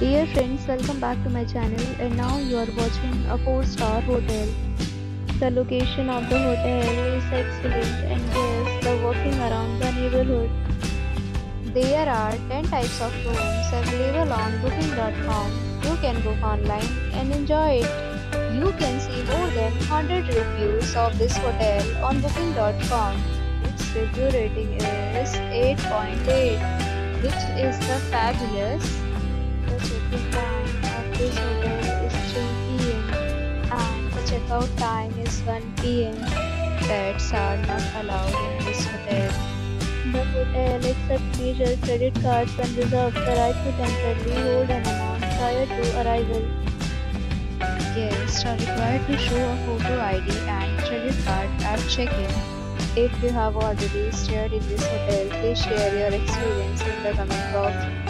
Dear friends, welcome back to my channel and now you are watching a 4-star hotel. The location of the hotel is excellent and guests love walking around the neighborhood. There are 10 types of rooms available on booking.com. You can book online and enjoy it. You can see more than 100 reviews of this hotel on booking.com. Its review rating is 8.8, which is the fabulous. The check-in time of this hotel is 3 p.m. time is 1 p.m. Pets are not allowed in this hotel. The hotel accepts major credit cards and reserves the right to temporarily hold an amount prior to arrival. Guests are required to show a photo ID and credit card at check-in. If you have already stayed in this hotel, please share your experience in the comment box.